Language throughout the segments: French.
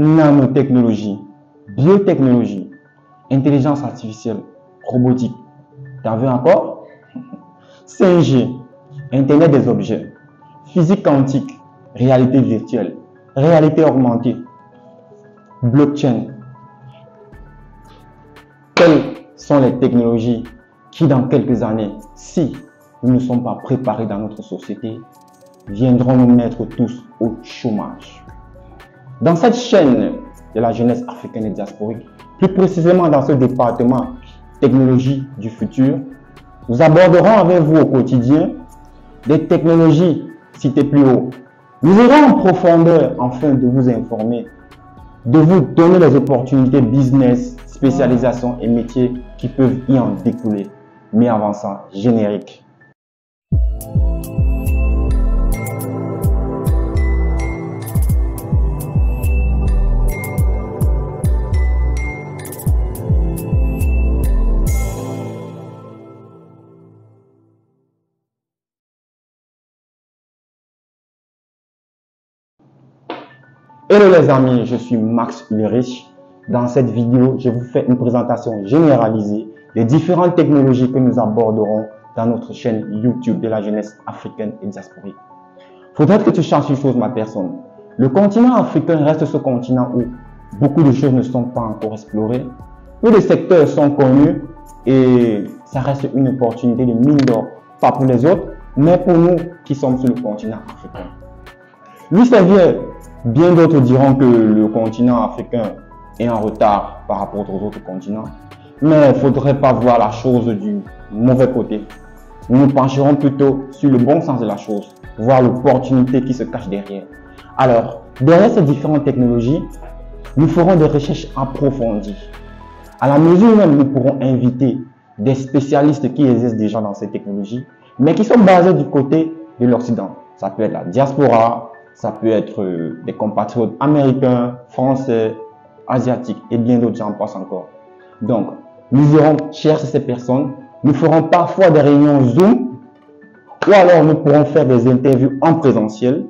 nanotechnologie, biotechnologie, intelligence artificielle, robotique. T'as vu encore? 5G, Internet des objets, physique quantique, réalité virtuelle, réalité augmentée, blockchain. Quelles sont les technologies qui, dans quelques années, si nous ne sommes pas préparés dans notre société, viendront nous mettre tous au chômage? Dans cette chaîne de la jeunesse africaine et diasporique, plus précisément dans ce département technologie du futur, nous aborderons avec vous au quotidien des technologies citées plus haut. Nous irons en profondeur afin de vous informer, de vous donner les opportunités business, spécialisation et métiers qui peuvent y en découler. Mais avant ça, générique. Hello les amis, je suis Max Ulrich. Dans cette vidéo, je vous fais une présentation généralisée des différentes technologies que nous aborderons dans notre chaîne YouTube de la jeunesse africaine et diasporique. Faudrait que tu changes une chose, ma personne. Le continent africain reste ce continent où beaucoup de choses ne sont pas encore explorées. Peu de secteurs sont connus et ça reste une opportunité de mine d'or. Pas pour les autres, mais pour nous qui sommes sur le continent africain. Lui, vieux Bien d'autres diront que le continent africain est en retard par rapport aux autres continents. Mais il ne faudrait pas voir la chose du mauvais côté. Nous nous pencherons plutôt sur le bon sens de la chose, voir l'opportunité qui se cache derrière. Alors, derrière ces différentes technologies, nous ferons des recherches approfondies. À la mesure où nous pourrons inviter des spécialistes qui existent déjà dans ces technologies, mais qui sont basés du côté de l'Occident. Ça peut être la diaspora, ça peut être euh, des compatriotes américains, français, asiatiques et bien d'autres, j'en passe encore. Donc, nous irons chercher ces personnes. Nous ferons parfois des réunions Zoom ou alors nous pourrons faire des interviews en présentiel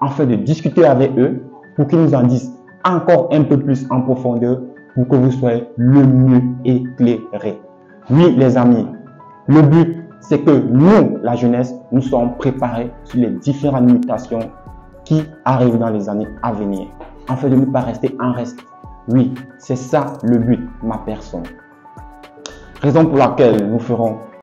afin de discuter avec eux pour qu'ils nous en disent encore un peu plus en profondeur pour que vous soyez le mieux éclairé. Oui, les amis, le but, c'est que nous, la jeunesse, nous sommes préparés sur les différentes mutations arrive dans les années à venir, afin de ne pas rester en reste. Oui, c'est ça le but, ma personne. Raison pour laquelle nous ferons